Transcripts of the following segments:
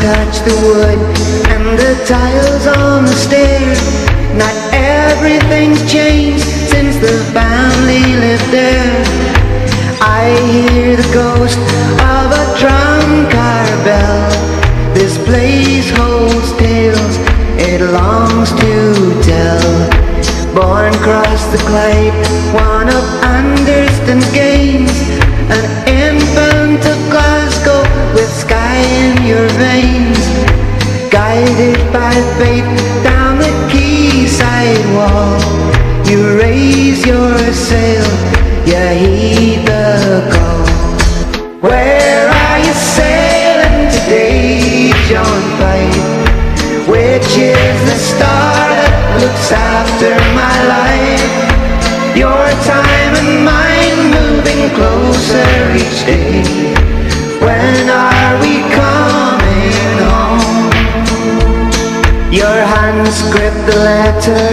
touch the wood and the tiles on the stairs. Not everything's changed since the family lived there. I hear the ghost of a drum car bell. This place holds tales it longs to tell. Born across the Clyde, one of Anderston's games, an infant of guided by faith down the quayside wall. You raise your sail, grip the letter,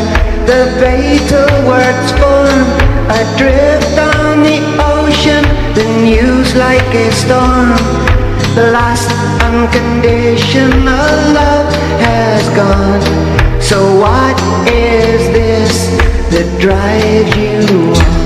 the fatal words form. I drift on the ocean, the news like a storm. The last unconditional love has gone. So what is this that drives you on?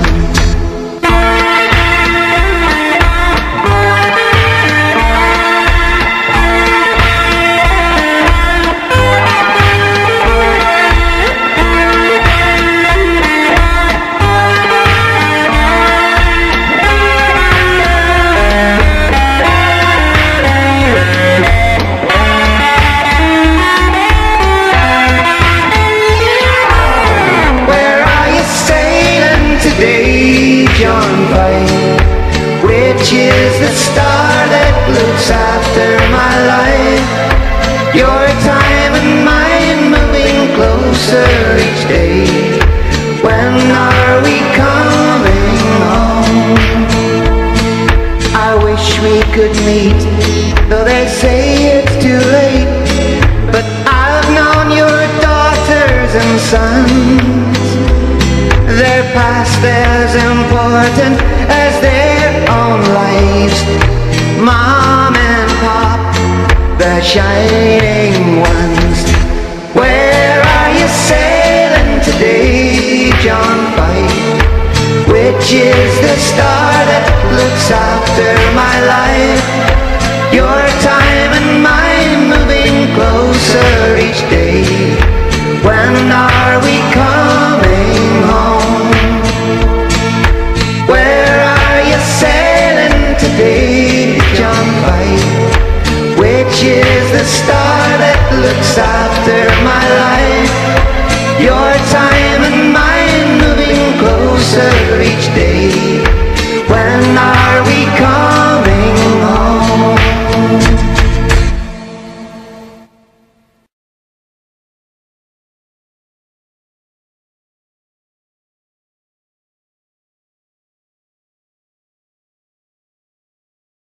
Which is the star that looks after my life? Your time and mine moving closer each day. When are we coming home? I wish we could meet, though they say it's too late. But I've known your daughters and sons. Their past as important as their own lives. Mom and Pop, the shining ones. Where are you sailing today, John Fyfe? Which is the star that looks after my life? stop.